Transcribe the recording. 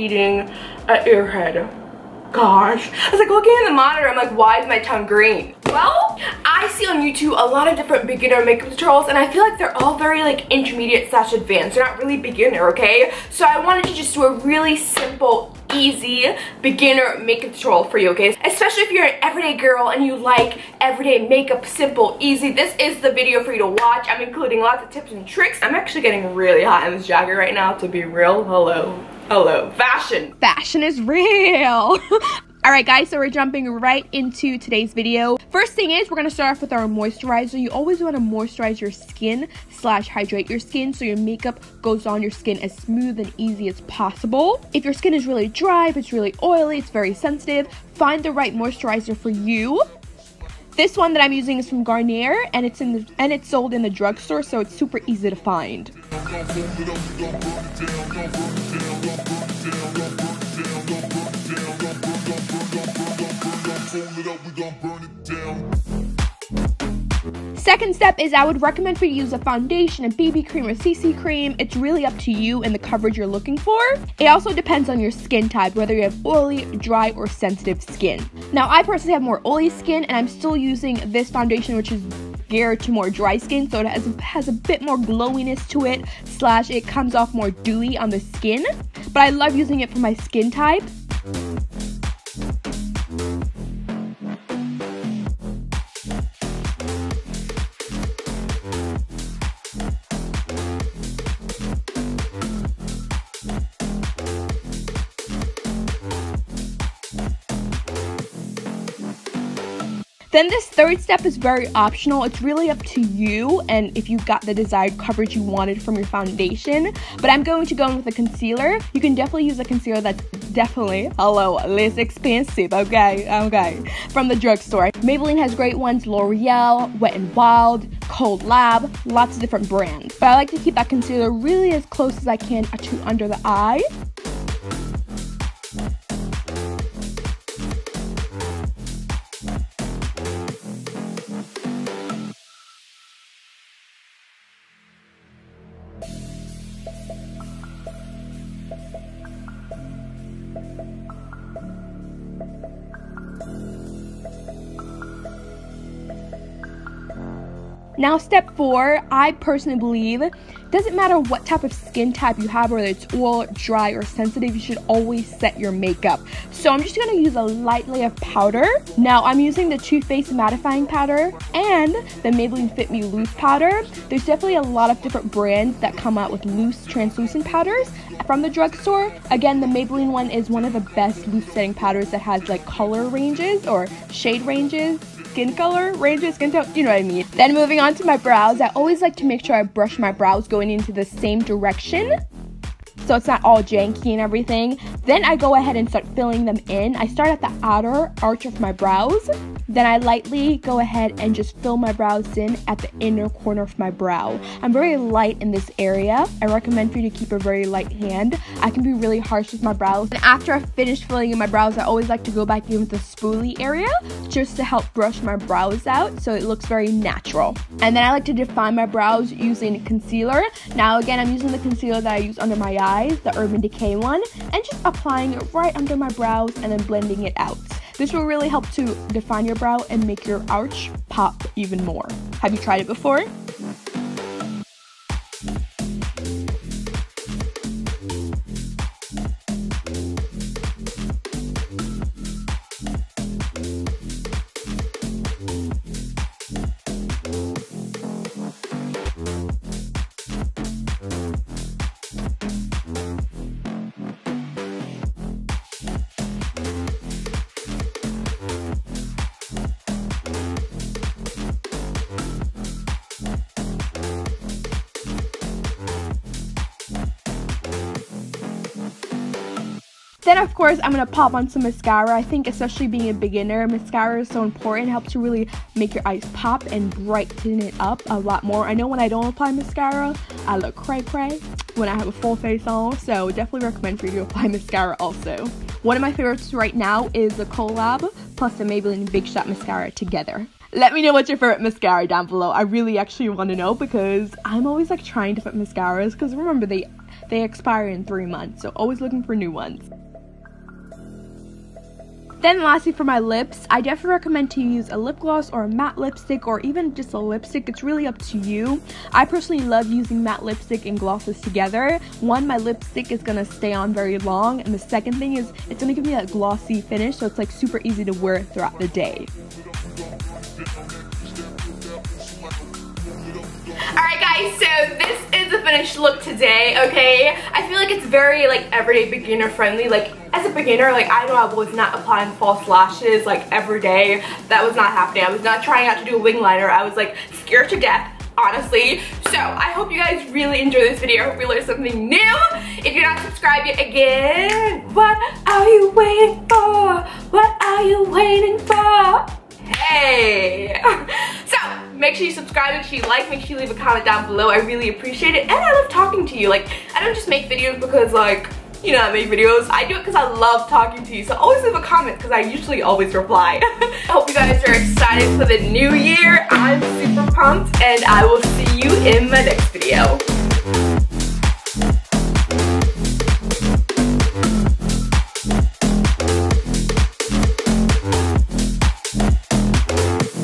eating an earhead gosh. I was like looking at the monitor, I'm like, why is my tongue green? Well, I see on YouTube a lot of different beginner makeup tutorials and I feel like they're all very like intermediate slash advanced. They're not really beginner, okay? So I wanted to just do a really simple, easy beginner makeup tutorial for you, okay? Especially if you're an everyday girl and you like everyday makeup, simple, easy. This is the video for you to watch. I'm including lots of tips and tricks. I'm actually getting really hot in this jacket right now, to be real. Hello. Hello, fashion. Fashion is real. Alright guys, so we're jumping right into today's video. First thing is, we're to start off with our moisturizer. You always want to moisturize your skin slash hydrate your skin so your makeup goes on your skin as smooth and easy as possible. If your skin is really dry, if it's really oily, it's very sensitive, find the right moisturizer for you. This one that I'm using is from Garnier and it's in the, and it's sold in the drugstore so it's super easy to find. Second step is I would recommend for you to use a foundation, a BB cream, or CC cream. It's really up to you and the coverage you're looking for. It also depends on your skin type, whether you have oily, dry, or sensitive skin. Now, I personally have more oily skin, and I'm still using this foundation, which is geared to more dry skin, so it has, has a bit more glowiness to it, slash it comes off more dewy on the skin. But I love using it for my skin type. Then this third step is very optional. It's really up to you and if you got the desired coverage you wanted from your foundation. But I'm going to go in with a concealer. You can definitely use a concealer that's definitely, hello, less expensive, okay, okay, from the drugstore. Maybelline has great ones, L'Oreal, Wet n Wild, Collab, lots of different brands. But I like to keep that concealer really as close as I can to under the eye. Now, step four, I personally believe doesn't matter what type of skin type you have, whether it's oil, dry, or sensitive, you should always set your makeup. So I'm just gonna use a light layer of powder. Now I'm using the Too Faced mattifying powder and the Maybelline Fit Me loose powder. There's definitely a lot of different brands that come out with loose translucent powders from the drugstore. Again, the Maybelline one is one of the best loose setting powders that has like color ranges or shade ranges skin color, range of skin tone, you know what I mean. Then moving on to my brows, I always like to make sure I brush my brows going into the same direction so it's not all janky and everything. Then I go ahead and start filling them in. I start at the outer arch of my brows. Then I lightly go ahead and just fill my brows in at the inner corner of my brow. I'm very light in this area. I recommend for you to keep a very light hand. I can be really harsh with my brows. And after I finish filling in my brows, I always like to go back in with the spoolie area just to help brush my brows out so it looks very natural. And then I like to define my brows using concealer. Now again, I'm using the concealer that I use under my eyes, the Urban Decay one, and just applying it right under my brows and then blending it out. This will really help to define your brow and make your arch pop even more. Have you tried it before? Then of course I'm going to pop on some mascara. I think especially being a beginner, mascara is so important. Helps to really make your eyes pop and brighten it up a lot more. I know when I don't apply mascara, I look cray cray when I have a full face on. So definitely recommend for you to apply mascara also. One of my favorites right now is the Collab plus the Maybelline Big Shot Mascara together. Let me know what's your favorite mascara down below. I really actually want to know because I'm always like trying different mascaras because remember they they expire in three months, so always looking for new ones. Then lastly for my lips, I definitely recommend to use a lip gloss or a matte lipstick or even just a lipstick. It's really up to you. I personally love using matte lipstick and glosses together. One, my lipstick is gonna stay on very long and the second thing is it's gonna give me that glossy finish so it's like super easy to wear throughout the day. Alright guys, so this is the finished look today, okay? I feel like it's very like everyday beginner friendly. Like as a beginner, like I know I was not applying false lashes like every day. That was not happening. I was not trying out to do a wing liner. I was like scared to death honestly. So I hope you guys really enjoy this video. I hope you learned something new. If you're not subscribed yet again, what are you waiting for? What are you waiting for? Hey! Make sure you subscribe, make sure you like, make sure you leave a comment down below. I really appreciate it. And I love talking to you. Like, I don't just make videos because like, you know, I make videos. I do it because I love talking to you. So always leave a comment because I usually always reply. I hope you guys are excited for the new year. I'm super pumped and I will see you in my next